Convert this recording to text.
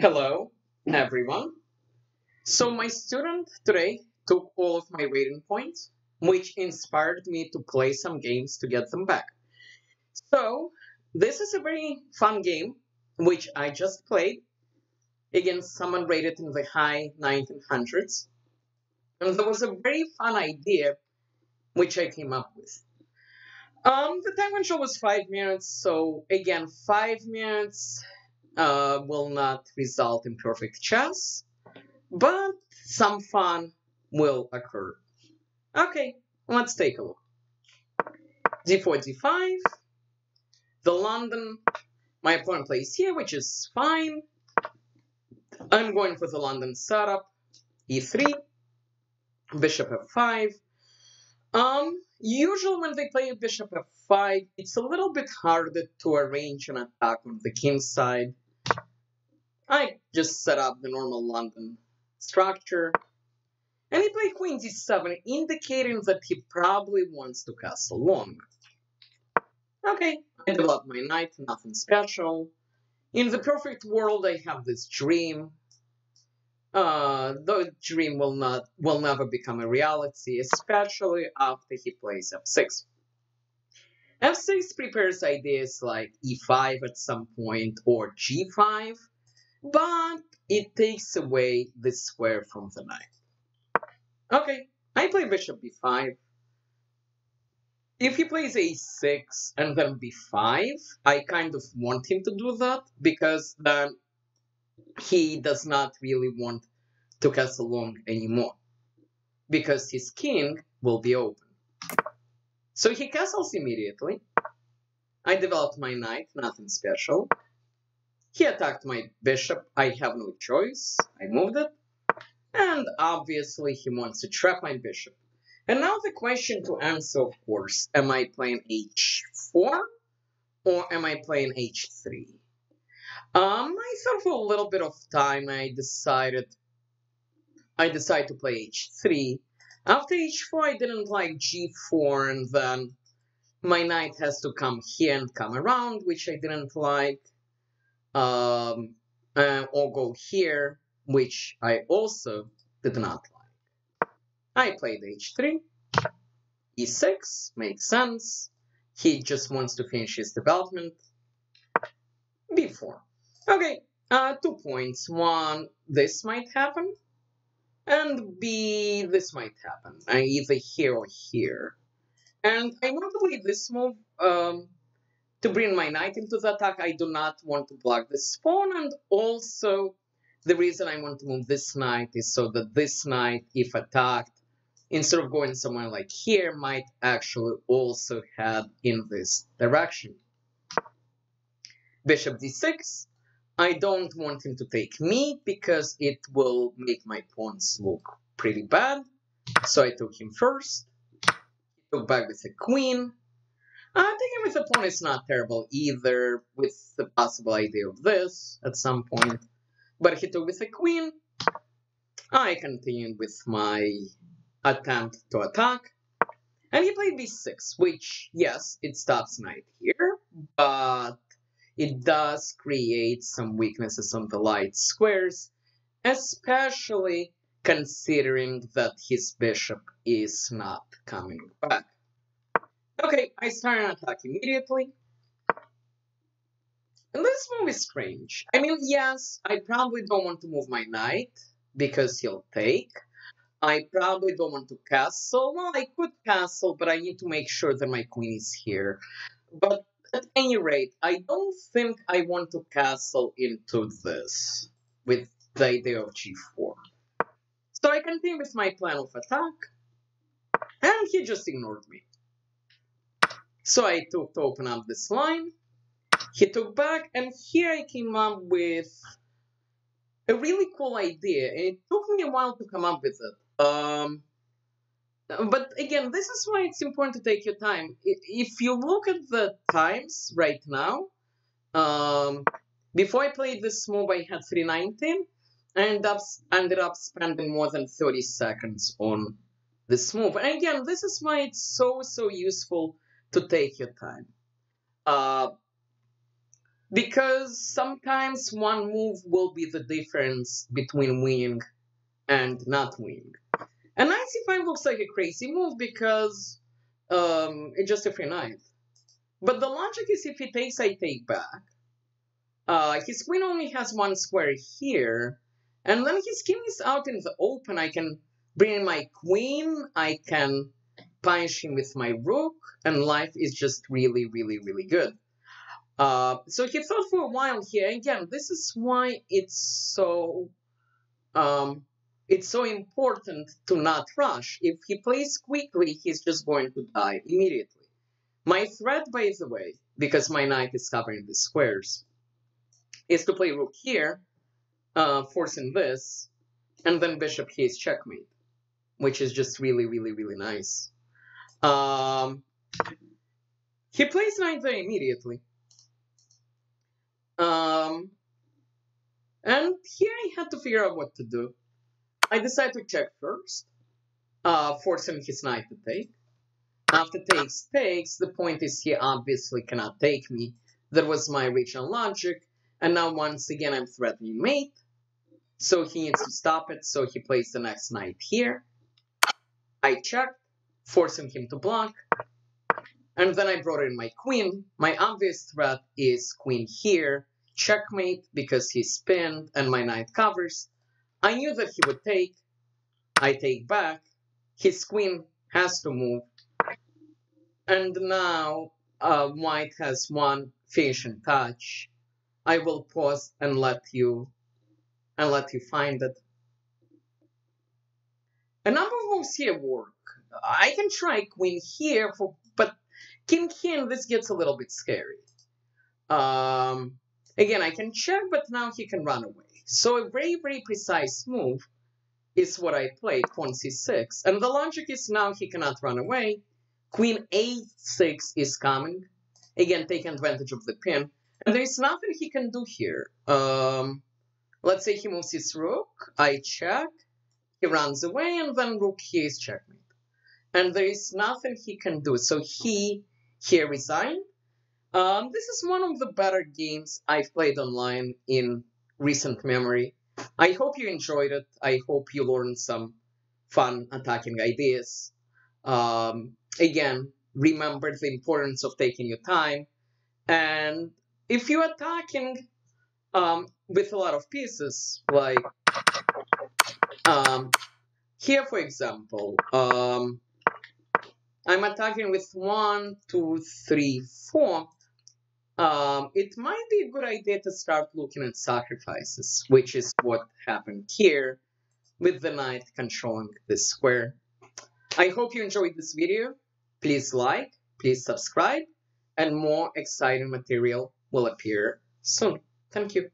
Hello, everyone. So my student today took all of my rating points, which inspired me to play some games to get them back. So this is a very fun game, which I just played against someone rated in the high 1900s. And there was a very fun idea which I came up with. Um, the time control was five minutes, so again, five minutes uh, will not result in perfect chess, but some fun will occur. Okay, let's take a look. d4, d5. The London, my opponent plays here, which is fine. I'm going for the London setup. e3, bishop f5. Um, usually when they play bishop f5, it's a little bit harder to arrange an attack on the king side. I just set up the normal London structure. And he played queen d7, indicating that he probably wants to castle long. Okay, I developed my knight, nothing special. In the perfect world, I have this dream. Uh, the dream will not will never become a reality, especially after he plays f6. f6 prepares ideas like e5 at some point or g5, but it takes away the square from the knight. Okay, I play bishop b5. If he plays a6 and then b5, I kind of want him to do that because then he does not really want to castle long anymore because his king will be open. So he castles immediately. I developed my knight, nothing special. He attacked my bishop. I have no choice. I moved it. And obviously he wants to trap my bishop. And now the question to answer, of course, am I playing h4 or am I playing h3? Um, I thought for a little bit of time I decided I decided to play h3. After h4 I didn't like g4 and then my knight has to come here and come around, which I didn't like um, or go here, which I also did not like. I played h3, e6, makes sense. He just wants to finish his development. b4. Okay, uh, two points. One, this might happen. And B, this might happen. Either here or here. And I want to play this move um, to bring my knight into the attack, I do not want to block this pawn, and also the reason I want to move this knight is so that this knight, if attacked, instead of going somewhere like here, might actually also head in this direction. Bishop d6. I don't want him to take me because it will make my pawns look pretty bad. So I took him first. He took back with a queen. I think with a pawn is not terrible either, with the possible idea of this at some point. But he took with a queen. I continued with my attempt to attack. And he played b6, which, yes, it stops knight here, but it does create some weaknesses on the light squares, especially considering that his bishop is not coming back. Okay, I start an attack immediately. And this move is strange. I mean, yes, I probably don't want to move my knight, because he'll take. I probably don't want to castle. Well, I could castle, but I need to make sure that my queen is here. But at any rate, I don't think I want to castle into this with the idea of g4. So I continue with my plan of attack, and he just ignored me. So I took to open up this line. He took back, and here I came up with a really cool idea. It took me a while to come up with it. Um, but again, this is why it's important to take your time. If you look at the times right now, um, before I played this move, I had 319. I ended up, ended up spending more than 30 seconds on this move. And again, this is why it's so, so useful to take your time. Uh, because sometimes one move will be the difference between winning and not winning. And knight c5 looks like a crazy move because um, it's just a free knight. But the logic is if he takes, I take back. Uh, his queen only has one square here, and then his king is out in the open. I can bring in my queen, I can punish him with my rook, and life is just really, really, really good. Uh, so he thought for a while here. Again, this is why it's so um, it's so important to not rush. If he plays quickly, he's just going to die immediately. My threat, by the way, because my knight is covering the squares, is to play rook here, uh, forcing this, and then bishop here is checkmate, which is just really, really, really nice. Um, he plays knight there immediately. Um, and here I had to figure out what to do. I decided to check first, uh, forcing his knight to take. After takes takes, the point is he obviously cannot take me. That was my original logic, and now once again I'm threatening mate. So he needs to stop it, so he plays the next knight here. I checked, forcing him to block. And then I brought in my queen. My obvious threat is queen here, checkmate because he's pinned and my knight covers. I knew that he would take. I take back. His queen has to move. And now uh, white has one finishing touch. I will pause and let you and let you find it. A number of moves here work. I can try queen here, for, but king here, this gets a little bit scary. Um, again, I can check, but now he can run away. So a very, very precise move is what I played, pawn c6. And the logic is now he cannot run away. Queen a6 is coming. Again, taking advantage of the pin. And there is nothing he can do here. Um, let's say he moves his rook. I check. He runs away, and then rook here is checkmate. And there is nothing he can do. So he here resigned. Um, this is one of the better games I've played online in recent memory. I hope you enjoyed it. I hope you learned some fun attacking ideas. Um, again, remember the importance of taking your time. And if you're attacking um, with a lot of pieces, like um, here, for example, um, I'm attacking with one, two, three, four um, it might be a good idea to start looking at sacrifices, which is what happened here with the knight controlling this square. I hope you enjoyed this video. Please like, please subscribe, and more exciting material will appear soon. Thank you.